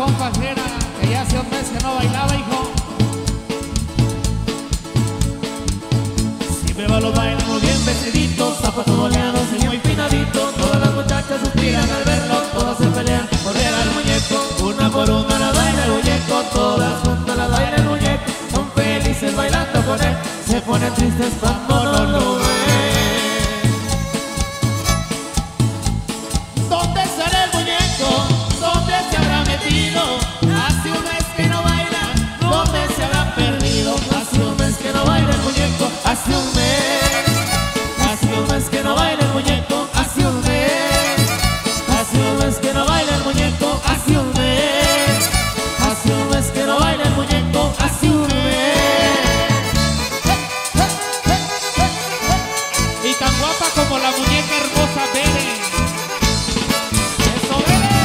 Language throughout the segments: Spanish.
compa Jera, que ya hace un mes que no bailaba, hijo. Siempre va los bailes muy bien vestiditos, zapatos boleados y muy pinaditos. Todas las muchachas suspiran al verlo, todas se pelean por ver al muñeco. Una por una la baila el muñeco, todas juntas la baila el muñeco. Son felices bailando con él, se ponen tristes cuando como la muñeca hermosa Bere. Eso, Bere.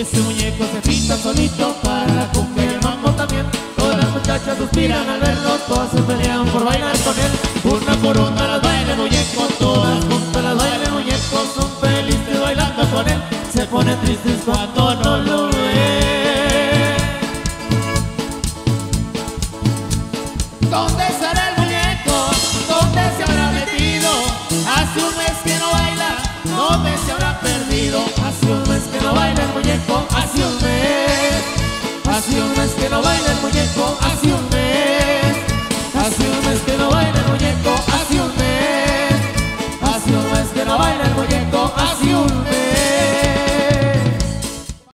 Ese muñeco se pinta solito para suspiran al verlo, todas se pelean por bailar con él. Una por una las baila el muñeco, todas juntas las baila el muñeco. Son felices bailando con él, se ponen tristes cuando